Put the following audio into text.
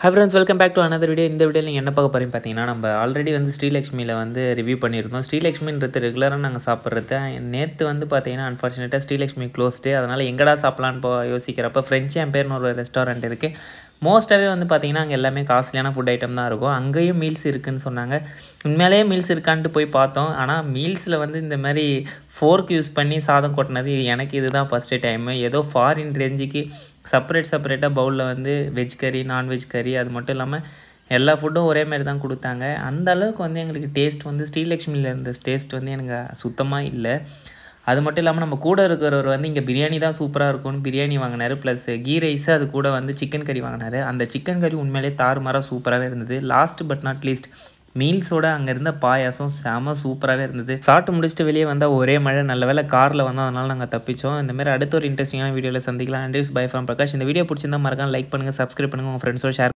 Hi friends welcome back to another video இந்த video நீங்கள் என்ன பார்க்க போகிறீங்க பார்த்தீங்கன்னா நம்ம ஆல்ரெடி வந்து ஸ்ரீலக்ஷ்மியில் வந்து ரிவ்யூ பண்ணியிருந்தோம். ஸ்ரீலக்ஷ்மின்றது ரெகுலராக நாங்கள் சாப்பிட்றது. நேற்று வந்து பார்த்தீங்கன்னா அன்ஃபார்ச்சுனேட்டாக ஸ்ரீலக்ஷ்மி க்ளோஸ்டு அதனால் எங்கடா சாப்பிட்லான்னு போ யோசிக்கிறப்ப ஃப்ரெஞ்ச் எம்பேர்னு ஒரு ரெஸ்டாரண்ட் இருக்குது மோஸ்ட்டாகவே வந்து பார்த்திங்கன்னா அங்கே எல்லாமே காஸ்ட்லியான ஃபுட் ஐட்டம் தான் இருக்கும். அங்கேயும் மீல்ஸ் இருக்குன்னு சொன்னாங்க. உண்மையிலேயே மீல்ஸ் இருக்கான்ட்டு போய் பார்த்தோம். ஆனால் மீல்ஸில் வந்து இந்த மாதிரி ஃபோர்க் யூஸ் பண்ணி சாதம் கொட்டினது எனக்கு இதுதான் ஃபஸ்ட்டு டைமு ஏதோ ஃபாரின் ரேஞ்சுக்கு செப்பரேட் செப்பரேட்டாக பவுலில் வந்து வெஜ் கறி நான்வெஜ் கறி அது மட்டும் இல்லாமல் எல்லா ஃபுட்டும் ஒரே மாதிரி தான் கொடுத்தாங்க. அந்த அளவுக்கு வந்து எங்களுக்கு டேஸ்ட் வந்து ஸ்ரீலக்ஷ்மியில் இருந்த டேஸ்ட் வந்து எனக்கு சுத்தமாக இல்லை. அது மட்டும் இல்லாமல் நம்ம கூட இருக்கிறவர் வந்து இங்கே பிரியாணி தான் சூப்பராக இருக்கும்னு பிரியாணி வாங்கினார் ப்ளஸ் கீ ரைஸ் அது கூட வந்து சிக்கன் கறி வாங்கினார். அந்த சிக்கன் கறி உண்மையிலே தாறுமாறாக சூப்பராகவே இருந்தது. லாஸ்ட் பட் நாட் லீஸ்ட் மீல்ஸோட அங்கே இருந்த பாயாசம் செம சூப்பராகவே இருந்தது. சாப்பிட்டு முடிச்சுட்டு வெளியே வந்தால் ஒரே மழை நல்ல வேலை காரில் வந்தால் அதனால் நாங்கள் தப்பிச்சோம். இந்த மாதிரி அடுத்த ஒரு இன்ட்ரெஸ்டிங்கான வீடியோவில் சந்திக்கலாம். And bye from Prakash. இந்த வீடியோ பிடிச்சிருந்தா மறக்காம லைக் பண்ணுங்கள் சப்ஸ்கிரைப் பண்ணுங்கள் உங்கள் ஃப்ரெண்ட்ஸோட ஷேர்